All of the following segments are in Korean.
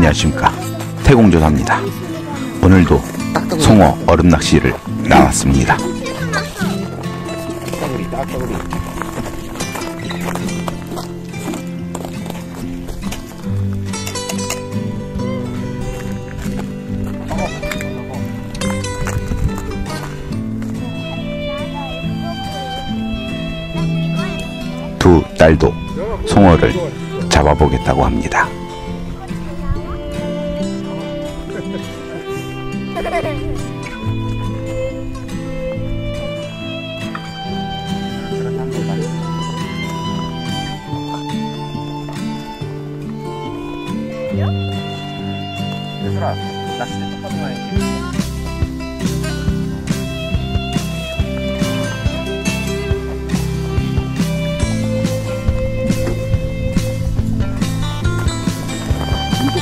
안녕하십니까. 태공조사입니다. 오늘도 송어 얼음 낚시를 나왔습니다. 두 딸도 송어를 잡아보겠다고 합니다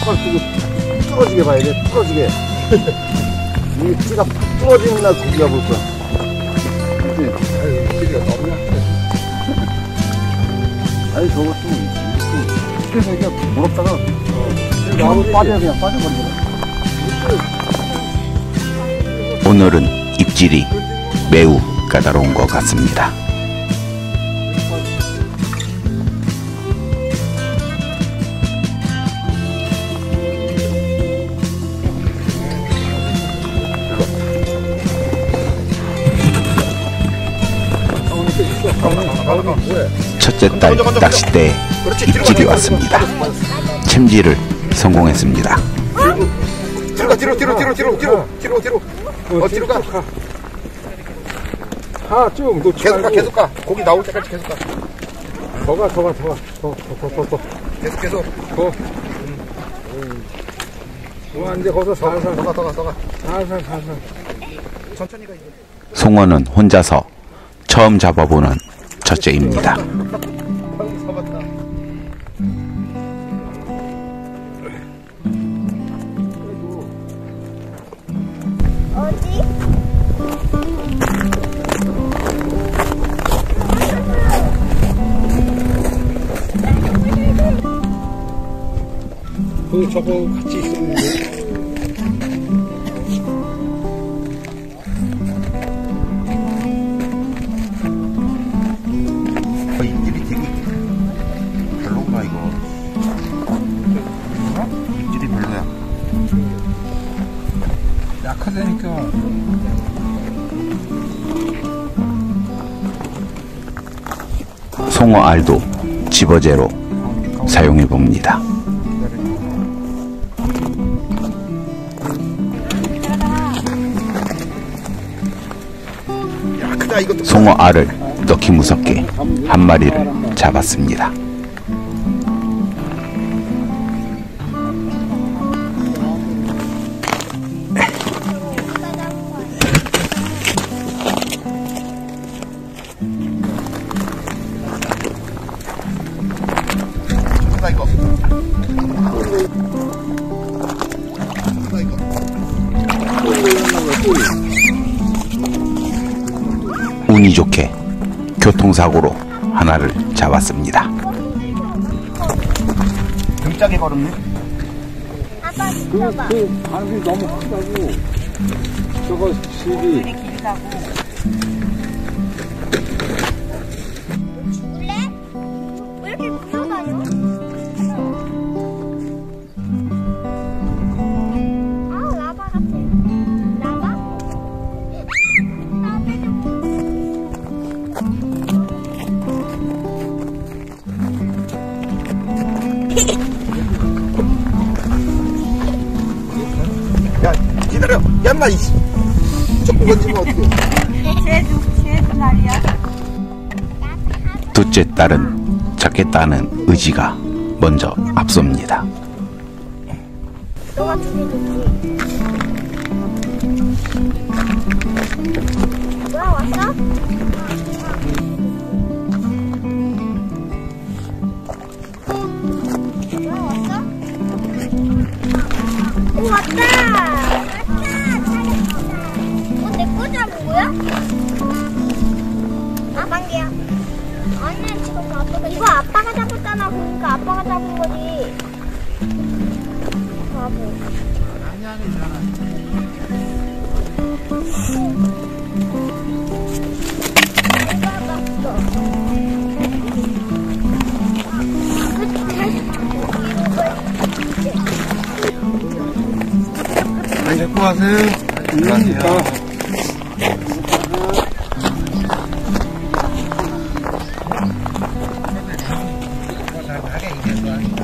똑바로 쓰고 뚫어지게 봐야 돼 뚫어지게. 이 찌가 뚫어지는 날 고기가 볼 거야. 그치? 아유 찌가 너무 약해. 아니 저거 좀 이렇게 그래서 이게 무럽다가. 나무 빠져 그냥 빠져버리네 오늘은 입질이 매우 까다로운 것 같습니다 첫째 딸 낚싯대에 입질이 왔습니다. 챔질을 성공했습니다. 뒤로 가 뒤로 뒤로 뒤로 뒤로 뒤로 뒤로 뒤로. 어 뒤로 가. 하쭉 놓지 계속 가 계속 가. 고기 나올 때까지 계속 가. 더가 더가 더가. 더더더더 계속 계속. 와 이제 거기서 살살. 더가 더가 더가. 살살 살살. 천천히 가 이제. 송어는 혼자서 처음 잡아보는 첫째입니다. 그 저거 같이 있었는 어, 입질이 되게 별로구나 이거 어? 입질이 별로야 약하다니까 송어 알도 집어제로 사용해 봅니다. 송어 알을 넣기 무섭게 한 마리를 잡았습니다. 운이 좋게 교통사고로 하나를 잡았습니다. 등짝에 걸었네 아빠 그, 붙여봐. 그 바람이 너무 크다고 저거 실이 죽을래? 건지면 어떡해. 둘째 딸은 잡겠다는 의지가 먼저 앞섭니다. 너가 두개 줬지. 뭐야, 왔어? 뭐야, 왔어? 오, 왔다! 왔다! 거야? 아, 만개야. 아니야, 지금 아빠가, 이거 아빠가 잡았잖아. 그러니까 아빠가 잡은 거지. 어, 바보. 많이 데리고 가세요. 안녕하세요. Bye.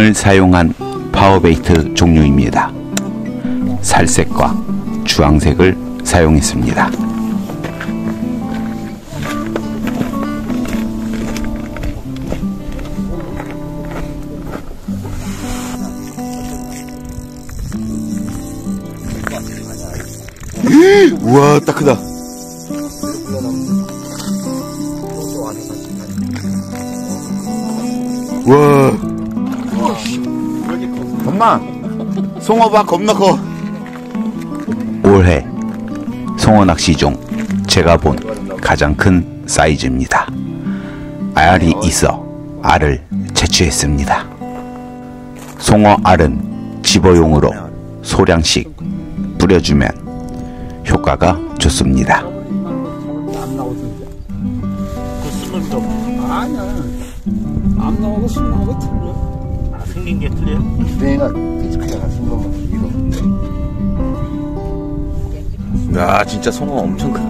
오늘 사용한 파워베이트 종류입니다. 살색과 주황색을 사용했습니다. 우와, 딱 크다. 우와. 송어봐 겁나 커. 올해 송어 낚시 중 제가 본 가장 큰 사이즈입니다. 알이 있어 알을 채취했습니다. 송어 알은 집어용으로 소량씩 뿌려주면 효과가 좋습니다. 그. 아니야. 안 나오고 숨 나오고 틀려. 아, 생긴 게 틀려? 내가 그냥 같은 것만 이거. 야 진짜 송어 엄청 크다.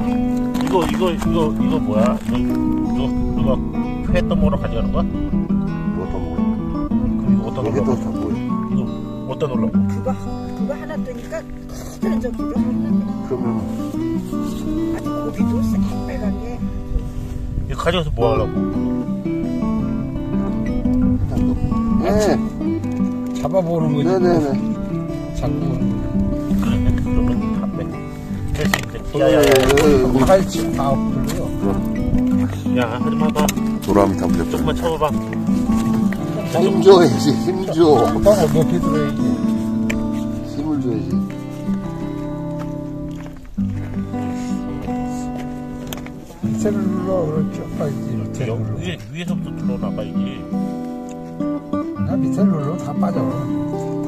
이거, 이거, 이거, 이거 뭐야? 이거, 이거, 이거 회 떠먹으러 가져가는 거야? 뭐더 먹어? 그럼 이거 어디다 이게? 또다 뭐야? 이거 어디다 놓으려고? 그거 그거 하나 뜨니까 커다란 저기로 그러면 아주 고기도 새빨갛게 이거 가져가서 뭐 하려고? 네, 잡아보는 거지. 네네네. 자꾸. 그래, 그러면 담배. 그래서 이제, 야, 야, 야. 네, 팔찌 다 엎드려. 야, 하지 마, 봐. 도라미 다 부렸다. 조금만 쳐봐봐. 힘 줘야지, 힘 줘. 오빠가 높이 들어야지. 힘을 줘야지. 밑에를 눌러 그렇죠 빨리 위에, 위에서부터 들어나가야 지. 나 밑에 눌러 다 빠져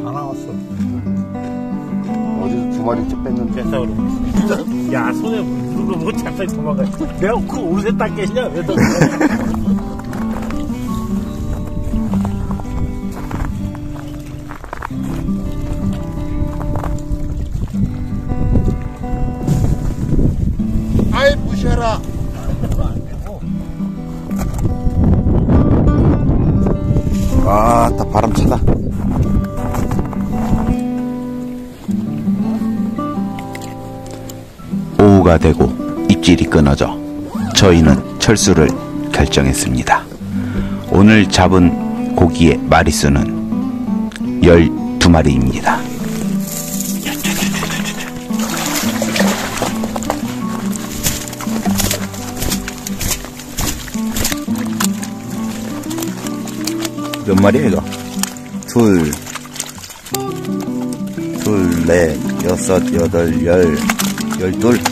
다 나왔어 어디서 두 마리 째 뺐는데. 됐어, 그럼. 야, 손에 물로 뭐 잡다니 도망가. 내가 그 옷에 닦겠냐? 왜 너. 아이, 무시해라. 되고 입질이 끊어져 저희는 철수를 결정했습니다. 오늘 잡은 고기의 마리수는 12마리입니다. 몇 마리야, 이거? 둘, 둘, 넷, 여섯, 여덟, 열, 열둘.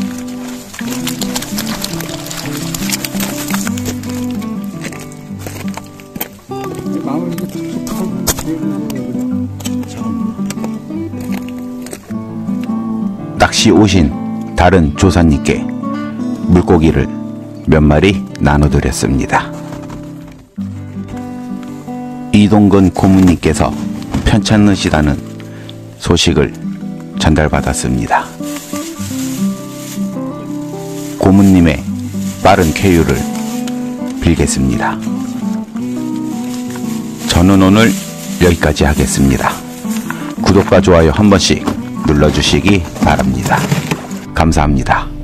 낚시 오신 다른 조사님께 물고기를 몇 마리 나눠드렸습니다. 이동근 고문님께서 편찮으시다는 소식을 전달받았습니다. 고문님의 빠른 쾌유를 빌겠습니다. 저는 오늘 여기까지 하겠습니다. 구독과 좋아요 한 번씩 눌러주시기 바랍니다. 감사합니다.